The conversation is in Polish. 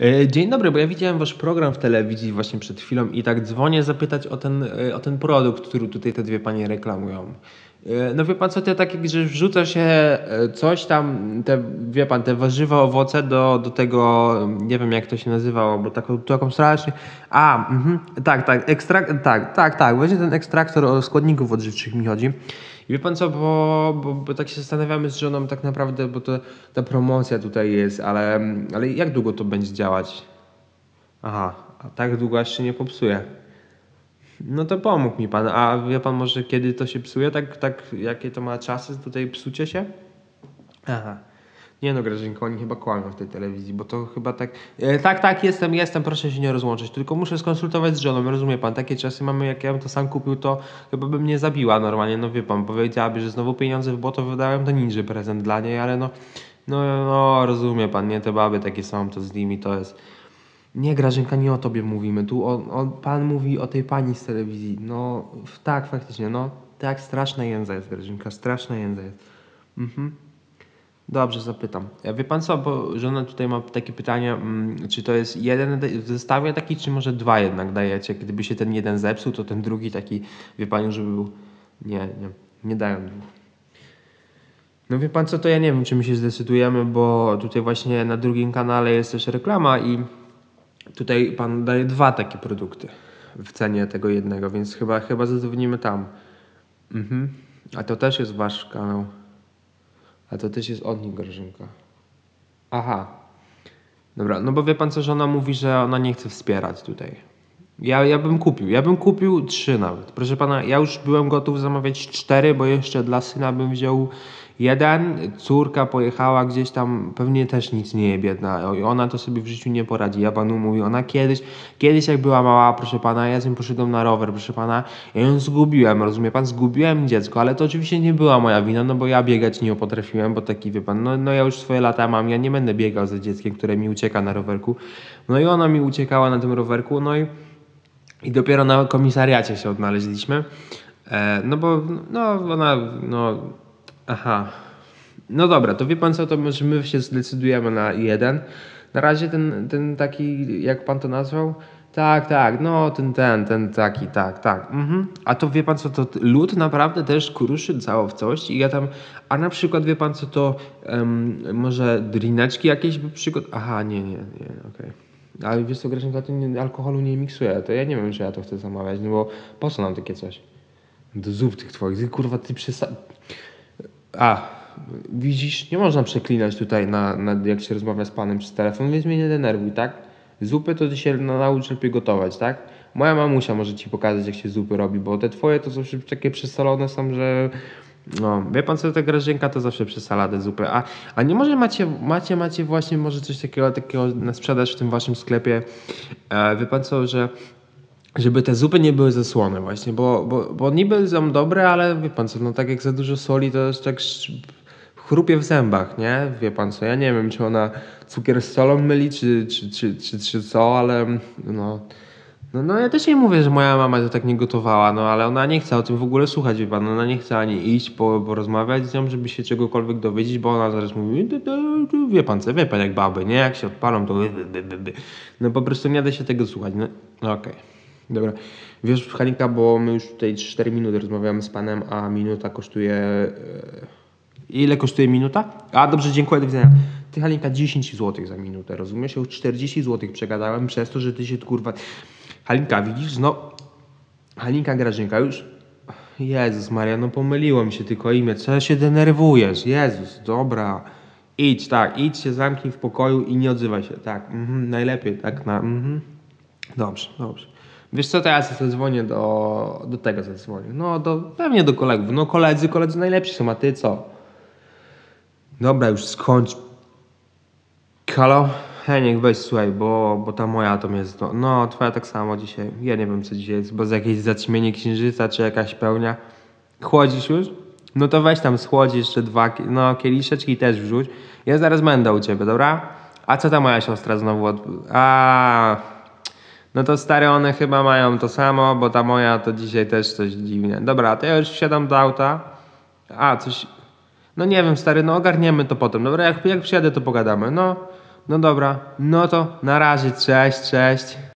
E, Dzień dobry, bo ja widziałem wasz program w telewizji właśnie przed chwilą i tak dzwonię zapytać o ten, e, o ten produkt, który tutaj te dwie panie reklamują. E, No wie pan co, to takie, że wrzuca się coś tam, te, wie pan, te warzywa, owoce do, do tego, nie wiem jak to się nazywało, bo taką, taką strasznie, a, mhm, tak, tak, ekstrak, tak, tak, tak, właśnie ten ekstraktor składników odżywczych mi chodzi. I wie pan co, bo, bo, bo tak się zastanawiamy z żoną tak naprawdę, bo to ta promocja tutaj jest, ale, ale jak długo to będzie działać? Aha, a tak długo aż się nie popsuje. No to pomógł mi pan. A wie pan może kiedy to się psuje? Tak, tak jakie to ma czasy tutaj psucie się? Aha. Nie no, Grażynko, oni chyba kłamią w tej telewizji, bo to chyba tak... E, tak, tak, jestem, jestem, proszę się nie rozłączyć, tylko muszę skonsultować z żoną, rozumie pan, takie czasy mamy, jak ja bym to sam kupił, to chyba by mnie zabiła normalnie, no wie pan, powiedziałaby, że znowu pieniądze w błoto wydałem, to ninży prezent dla niej, ale no, no, no, rozumie pan, nie, te baby takie są, to z nimi to jest... Nie, Grażynka, nie o tobie mówimy. Tu o, o, pan mówi o tej pani z telewizji. No, tak, faktycznie, no. Tak, straszna jędza jest, Grażynka, straszna jędza jest. Mhm. Dobrze, zapytam. E, Wie pan co, bo żona tutaj ma takie pytanie, mm, czy to jest jeden de- w zestawie taki, czy może dwa jednak dajecie? Gdyby się ten jeden zepsuł, to ten drugi taki, wie pani, żeby był... Nie, nie, nie dają dwóch. No wie pan co, to ja nie wiem, czy my się zdecydujemy, bo tutaj właśnie na drugim kanale jest też reklama i tutaj pan daje dwa takie produkty w cenie tego jednego, więc chyba, chyba zadzwonimy tam. Mhm. A to też jest wasz kanał. A to też jest od nich Grażynka. Aha. Dobra, no bo wie pan co, żona mówi, że ona nie chce wspierać tutaj. Ja, ja bym kupił, ja bym kupił trzy nawet. Proszę pana, ja już byłem gotów zamawiać cztery, bo jeszcze dla syna bym wziął jeden. Córka pojechała gdzieś tam, pewnie też nic nie je biedna. Ona to sobie w życiu nie poradzi. Ja panu mówię, ona kiedyś, kiedyś jak była mała, proszę pana, ja z nią poszedłem na rower, proszę pana, ja ją zgubiłem, rozumie pan, zgubiłem dziecko, ale to oczywiście nie była moja wina, no bo ja biegać nie potrafiłem, bo taki wie pan, no, no ja już swoje lata mam, ja nie będę biegał za dzieckiem, które mi ucieka na rowerku. No i ona mi uciekała na tym rowerku, no i i dopiero na komisariacie się odnaleźliśmy. E, no bo, no ona, no, aha. No dobra, to wie pan co, to może my się zdecydujemy na jeden. Na razie ten, ten taki, jak pan to nazwał? Tak, tak, no ten, ten, ten taki, tak, tak. Mhm. A to wie pan co, to lód naprawdę też kruszy całą w coś i ja tam, a na przykład wie pan co, to em, może drineczki jakieś by przygod... Aha, nie, nie, nie, okej. Ale wiesz co, Grażynka, to nie, alkoholu nie miksuję, to ja nie wiem, czy ja to chcę zamawiać, no bo po co nam takie coś? Do zup tych twoich, ty, kurwa, ty przesa... A, widzisz, nie można przeklinać tutaj, na, na, jak się rozmawia z panem przez telefon, więc mnie nie denerwuj, tak? Zupy to ty się na- naucz lepiej gotować, tak? Moja mamusia może ci pokazać, jak się zupy robi, bo te twoje to zawsze takie przesolone są, że... No, wie pan co, ta grażynka to zawsze przesala te zupy. A, a nie może macie, macie, macie właśnie może coś takiego, takiego na sprzedaż w tym waszym sklepie, e, wie pan co, że żeby te zupy nie były zasłone właśnie, bo, bo, bo niby są dobre, ale wie pan co, no tak jak za dużo soli, to jest tak chrupie w zębach, nie? Wie pan co, ja nie wiem, czy ona cukier z solą myli, czy, czy, czy, czy, czy co, ale no... No, no ja też nie mówię, że moja mama to tak nie gotowała, no ale ona nie chce o tym w ogóle słuchać, wie pan, ona nie chce ani iść, po, porozmawiać z nią, żeby się czegokolwiek dowiedzieć, bo ona zaraz mówi, wie pan co, wie pan jak baby, nie? Jak się odpalą, to. No po prostu nie da się tego słuchać, no, no okej. Dobra. Wiesz, Halinka, bo my już tutaj 4 minuty rozmawiamy z panem, a minuta kosztuje... e, Ile kosztuje minuta? A, dobrze, dziękuję, do widzenia. Ty, Halinka, 10 zł za minutę, rozumiesz? Ja już 40 zł przegadałem przez to, że ty się, kurwa... Halinka, widzisz? No... Halinka Grażynka, już... Jezus Maria, no pomyliło mi się tylko imię. Co się denerwujesz? Jezus, dobra. Idź, tak, idź się, zamknij w pokoju i nie odzywaj się. Tak, mhm, najlepiej, tak, na... Mhm. Dobrze, dobrze. Wiesz co, teraz ja zadzwonię do, do tego zadzwonię. No, do, pewnie do kolegów. No koledzy, koledzy najlepsi są, a ty co? Dobra, już skończ. Halo? Heniek, weź słuchaj, bo, bo ta moja to jest... No, twoja tak samo dzisiaj. Ja nie wiem, co dzisiaj jest, bo z jakieś zaćmienie księżyca, czy jakaś pełnia. Chłodzisz już? No to weź tam schłodzi jeszcze dwa, no kieliszeczki też wrzuć. Ja zaraz będę u ciebie, dobra? A co ta moja siostra znowu od... A, no to stare one chyba mają to samo, bo ta moja to dzisiaj też coś dziwnie. Dobra, to ja już wsiadam do auta. A, coś... No nie wiem, stary, no ogarniemy to potem. Dobra, jak, jak przyjadę, to pogadamy. No, No dobra, no to na razie, cześć, cześć.